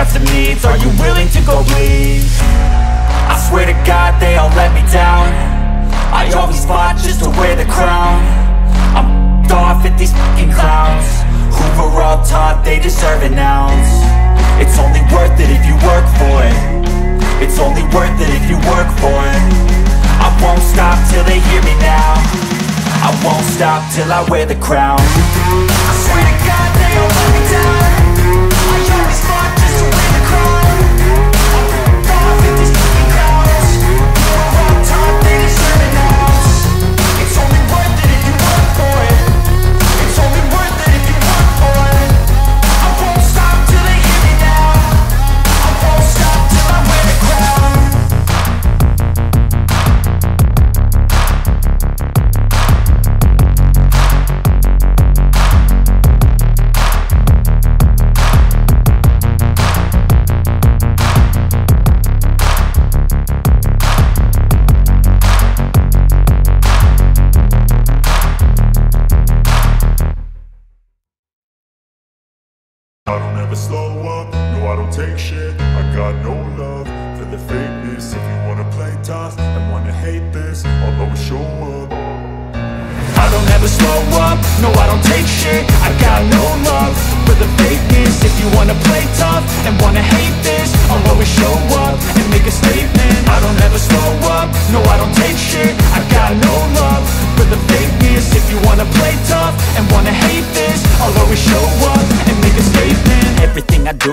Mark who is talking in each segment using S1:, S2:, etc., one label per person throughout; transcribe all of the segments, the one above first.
S1: got some needs Are you willing to go bleed? I swear to God they all let me down. I always fought just to wear the crown. I'm off at these fucking clowns. Who were all taught they deserve an ounce. It's only worth it if you work for it. It's only worth it if you work for it. I won't stop till they hear me now. I won't stop till I wear the crown. I swear to God they don't let me down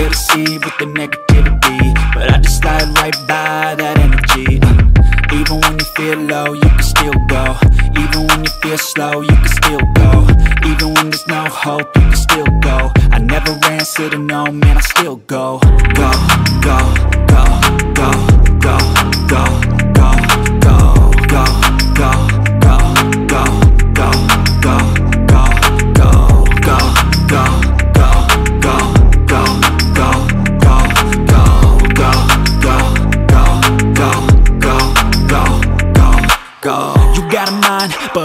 S1: They deceive with the negativity But I just slide right by that energy uh, even when you feel low, you can still go Even when you feel slow, you can still go Even when there's no hope, you can still go I never answer to no, man, I still go, go, go, go, go, go, go, go, go, go, go, go, go, go,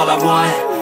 S1: All I want,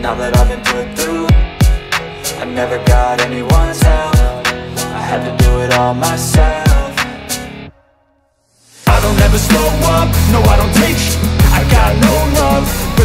S2: now that I've been put through I never got anyone's help. I had to do it all myself.
S1: I don't ever slow up, no I don't take I got no love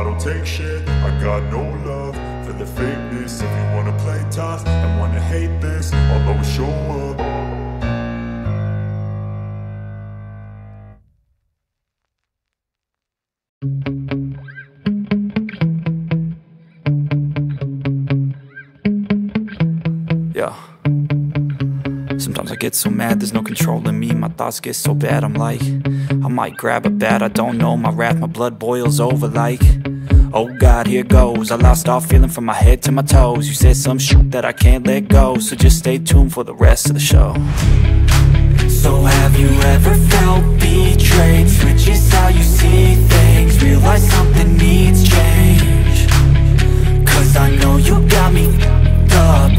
S3: I don't take shit I got no love for the fakeness If you wanna play tough and wanna hate this I'll always show up
S1: Yeah. Sometimes I get so mad, there's no control in me. My thoughts get so bad, I'm like, I might grab a bat, I don't know. My wrath, my blood boils over like, oh God, here goes. I lost all feeling from my head to my toes. You said some shit that I can't let go, so just stay tuned for the rest of the show. So have you ever felt betrayed? Switches how you see things, realize something needs change. Cause I know you got me up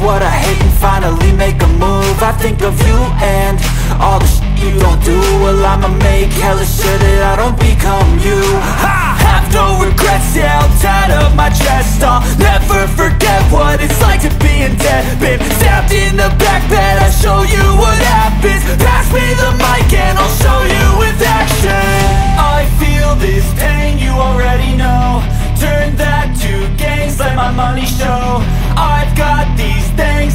S1: what I hate and finally make a move. I think of you and all the shit you don't do. Well I'ma make hella sure that I don't become you. I have no regrets, yeah, I'll tie up my chest I'll never forget what it's like to be in debt. Been stabbed in the back bed, I'll show you what happens. Pass me the mic and I'll show you with action. I feel this pain, you already know. Turn that to gains, let my money show. I've got these things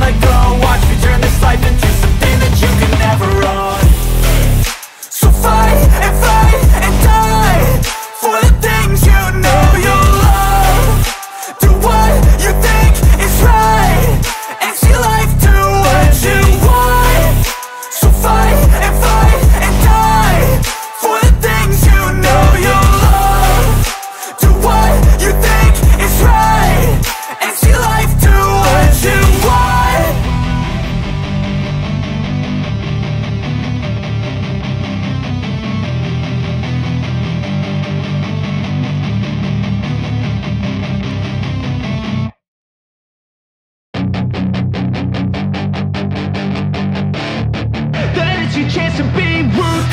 S1: let go Watch me turn this life into something that you can never own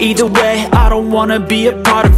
S1: Either way, I don't wanna be a part of